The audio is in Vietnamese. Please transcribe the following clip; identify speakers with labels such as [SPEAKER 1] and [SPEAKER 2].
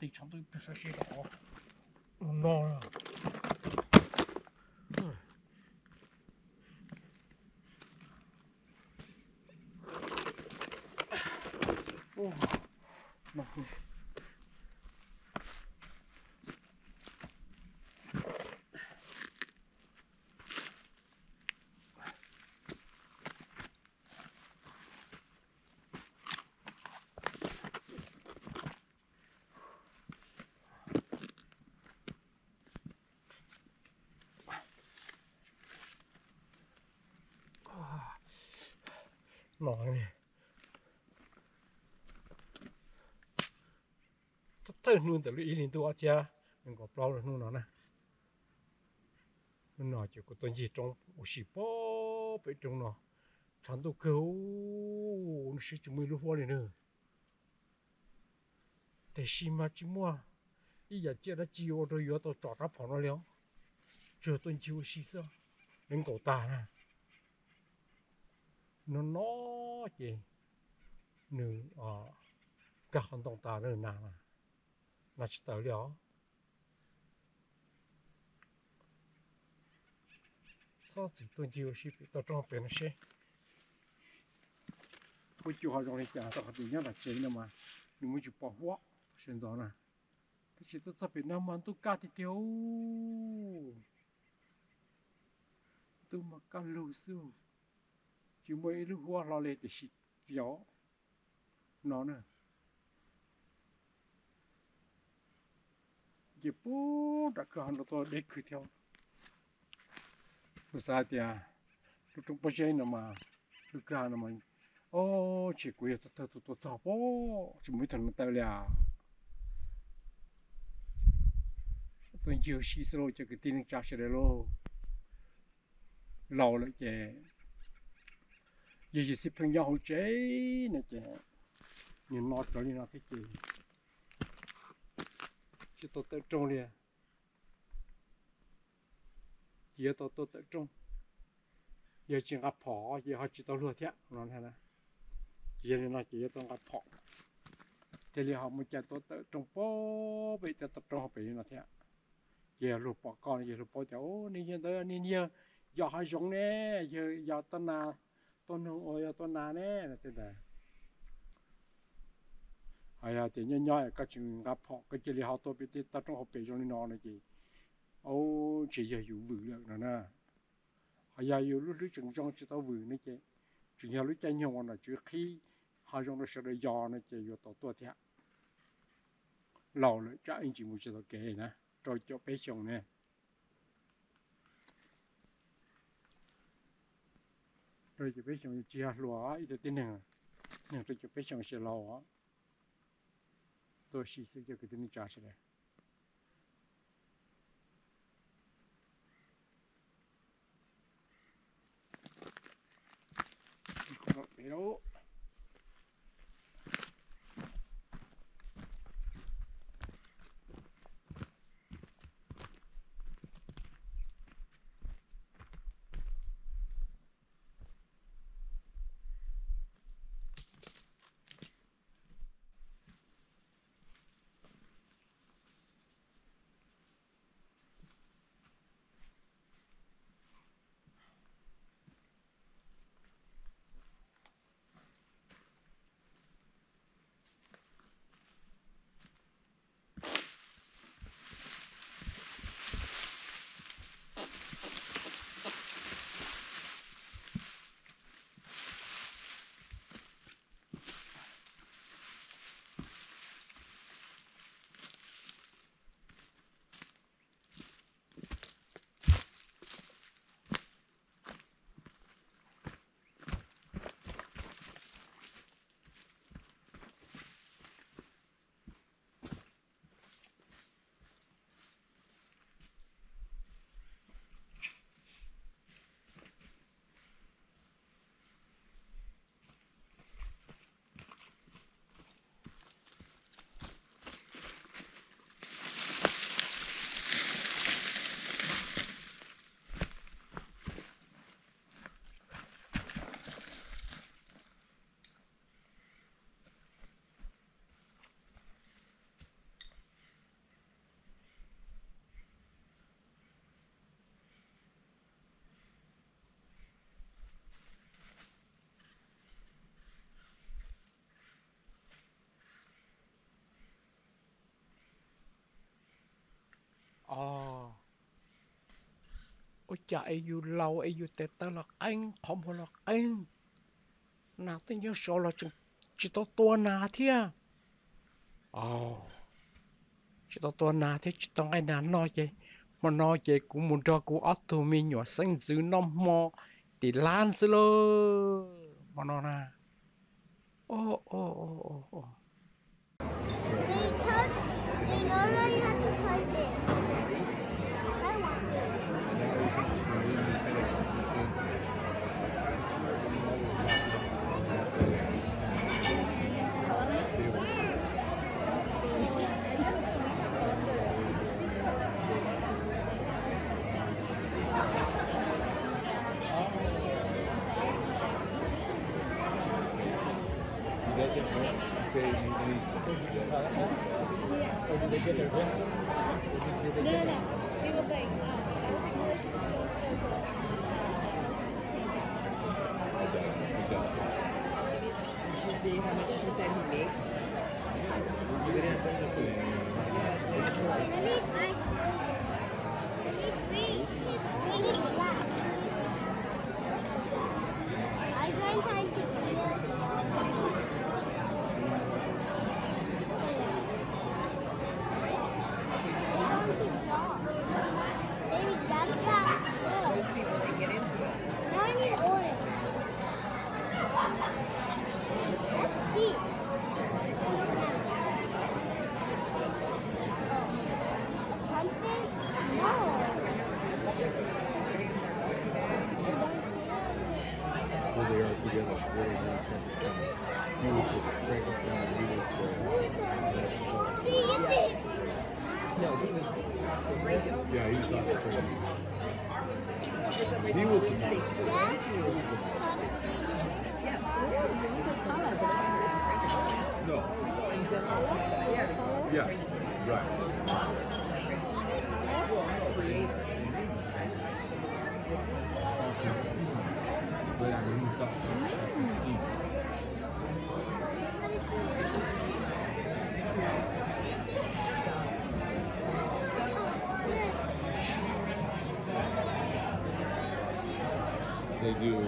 [SPEAKER 1] thì chẳng tôi biết sao gì đó no rồi Oh, mà nói này. Tất tất luôn từ lũy đến liền tôi chia mình có bao rồi luôn nó nè. Mình nói chỉ có tôi gì trong u xì bó bị trong nó. Chẳng tôi cứu nó sẽ chúng mình lúc hoa này nữa để xin mà chỉ mua. Ý giờ chia đã chiều rồi giờ tôi chọn ra phòng nó liền chưa tôi chiều xí sao mình cổ ta nè nó nó gì nữ ở các hành tông ta nữ nào mà là chỉ tới đó. Sao chỉ tuân chiếu xí bị tao trong bên xe bây giờ họ rồi này chả tao tự nhiên là chơi nữa mà. Nhưng mà chỉ bỏ quá hiện giờ nè. Cái chỉ tao sắp bị năm ăn tôi cá thì tiêu tôi mà cá lù xương chứ mới lúc hoa lo lệ thì xịt gió. Nó nè. Chỉ bố đã cơ nó to để cứ theo. Lúc sao thì à lúc trong bao giờ mà, lúc cơ nó mà, ô chỉ quỳ tôi tôi tôi tôi sao bố chỉ mới thằng nó tao là tôi nhiều xí số cho cái tin chắc sẽ để lo lâu lại chè giờ giờ xếp thằng nhau chế nè chè nhìn nó trở nên nó thế gì chỉ tôi tự trông liền giờ tôi tôi tự trông giờ chỉ gặp phỏ giờ họ chỉ tôi lừa thiệt nó thế này. Giờ nó chỉ tôi gặp phỏ thế thì họ mới chạy tôi tự trông bố, bị tôi tập trung, họ bị nó thiệt giờ lụp bỏ con, giờ lụp bỏ cháu. Nên giờ tới nên giờ giờ họ giống nè, giờ giờ tôi nào tôn nông ôi, tôn nào nè là thế này. Hay à thì nhỏ nhỏ cái chuyện gặp họ cái chuyện họ tôi biết ta trong học bể trong nó này gì ô chỉ giờ hiểu vử được nữa nè. Hay à hiểu lúc lúc chừng trong chỉ tao vử nữa chứ. Chừng nào lúc chân nhau là chứ khi họ trong nó sẽ được giò nữa chứ hiểu tao tôi thế lâu rồi chắc anh chị muốn cho tao kể nè. 저기 배경 지하로 와 이제 되는 그냥 저기 배경 실라와 또 시세게 그들이 자시래 이거 cha ai yêu lâu ai yêu tết ta là anh không phải là anh. Nào tôi nhớ số là chừng chỉ tao tua nà thia à. ồ. Chỉ tao tua nà thế chỉ tao ai nà nói vậy? Mà nói vậy cũng muốn cho cô ớt tụi mình nhỏ xanh dữ năm mò thì lan xí lơ. Mà nó nà. Ô ô ô ô ô.
[SPEAKER 2] They told, they
[SPEAKER 3] doesn't want to pay anything. Or did they get their rent?
[SPEAKER 4] No, no, no. She was like, um, I
[SPEAKER 5] Did you see how much she said he makes? Yeah.
[SPEAKER 2] Yeah. Yeah. Yeah. Yeah. Yeah. Yeah. Yeah. take us down to Beaver Square. No,
[SPEAKER 3] he was. Yeah, he was
[SPEAKER 5] not
[SPEAKER 3] the same. He was. No. Yeah, right. Mm. They do